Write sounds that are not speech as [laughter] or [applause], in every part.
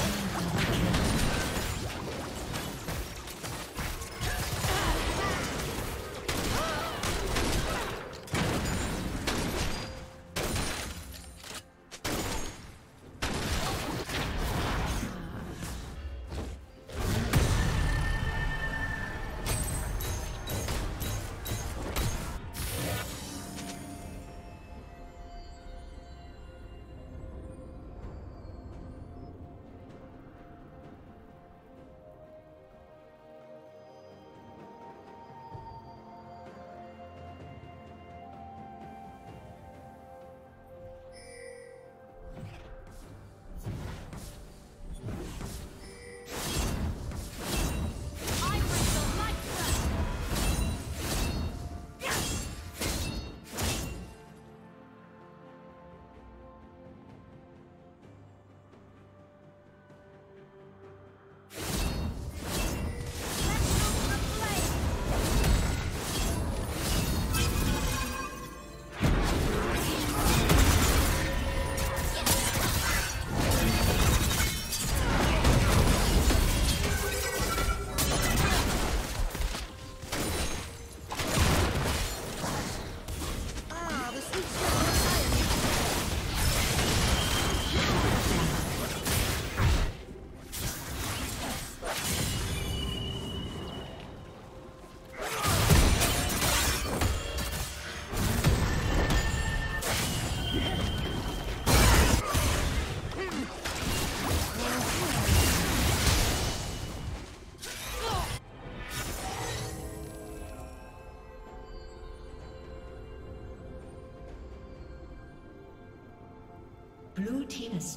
Has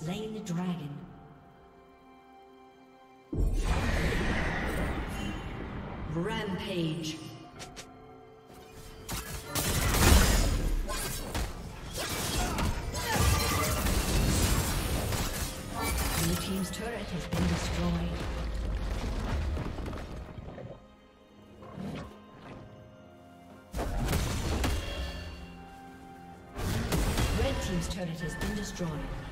slain the dragon. Rampage. Blue Team's turret has been destroyed. Red Team's turret has been destroyed.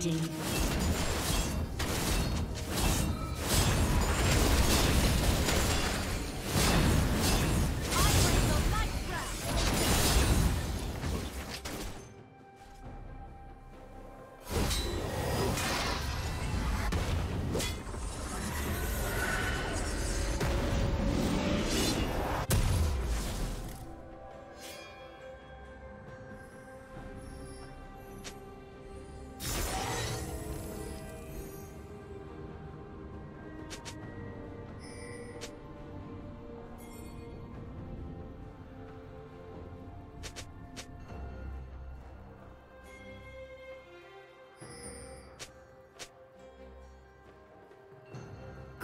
Dominating.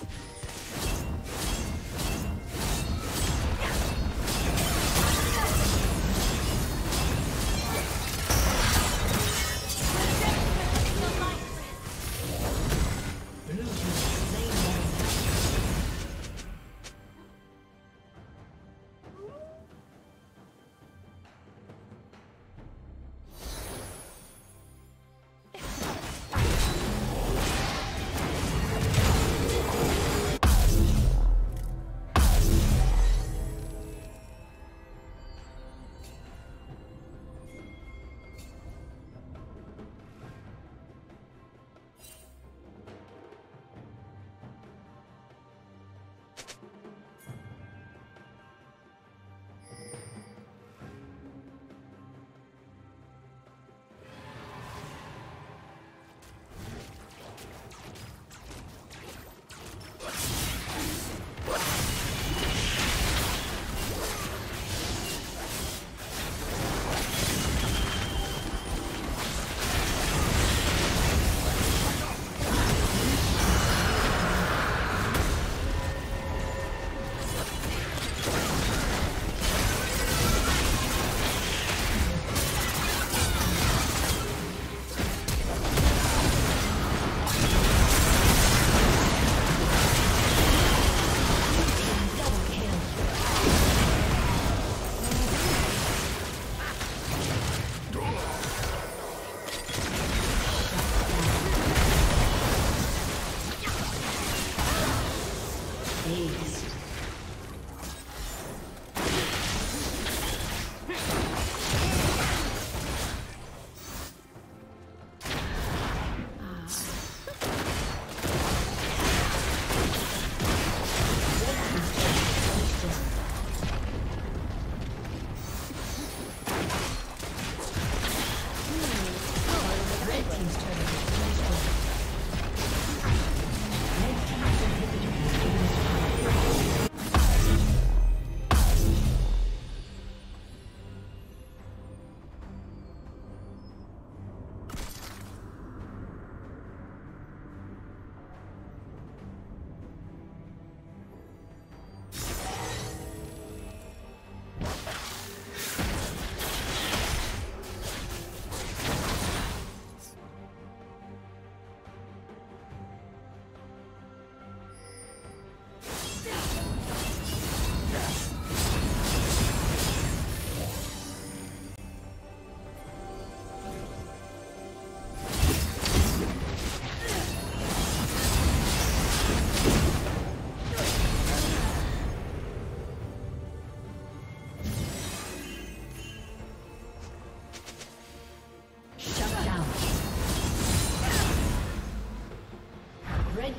you [laughs]